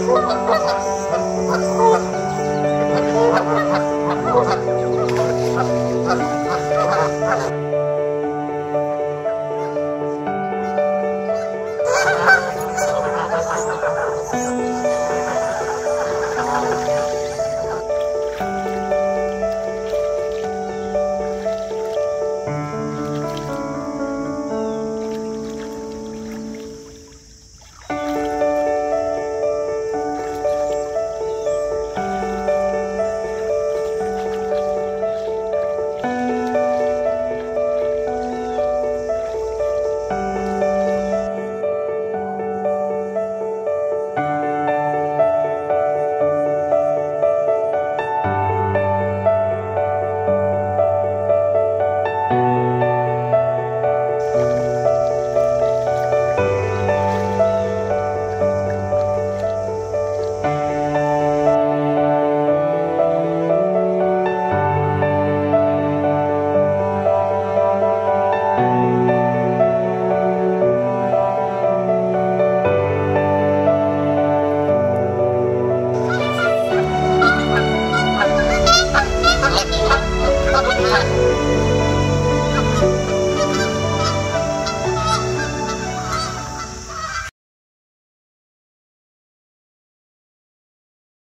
Ha ha ha!